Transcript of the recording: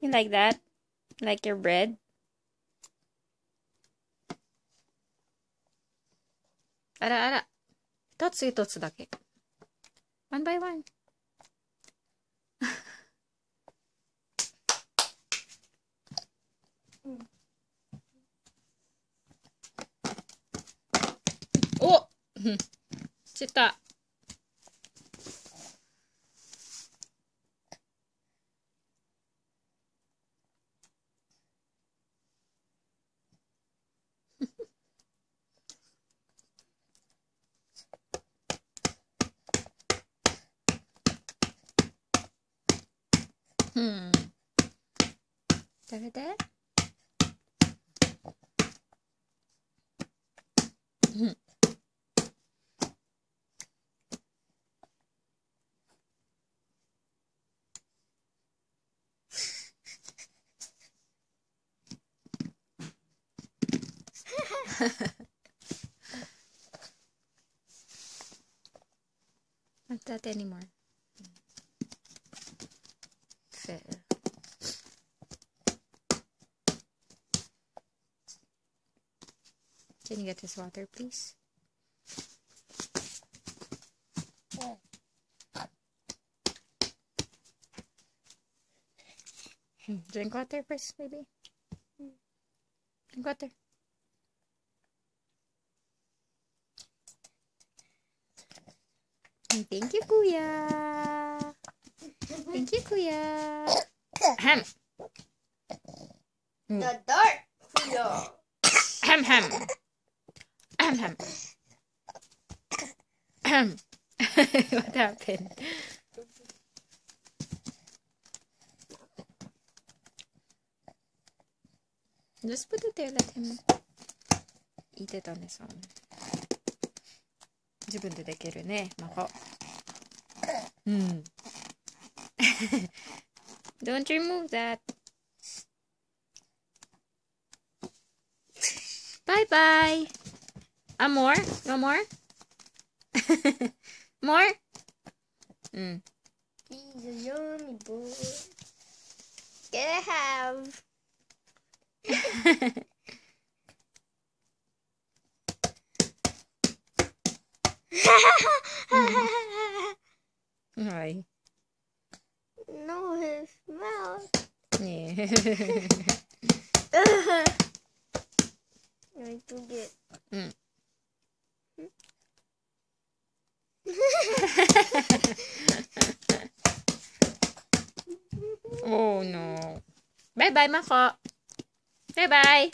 you like that? Like your bread? あらあら。一つ一つだけ。one by one. お散った。Hmm. Over there. Hmm. Not that anymore. Fair. Can you get his water, please? Hmm, Drink water first, maybe. Drink water. Hmm, Thank you, Kuya. Thank you, Kuya. Ahem. The dark Kuya. Ahem, ahem. Ahem, ahem. Ahem. what happened? Just put it there, let him eat it on his own. 自分でできるね、マコ。うん。Don't remove that. Bye bye. Ah, more? No more? more? Mm. He's a yummy boy. Get a have. no, his mouth. Yeah. I forget. Mm. oh no. Bye bye, Mako. Bye bye.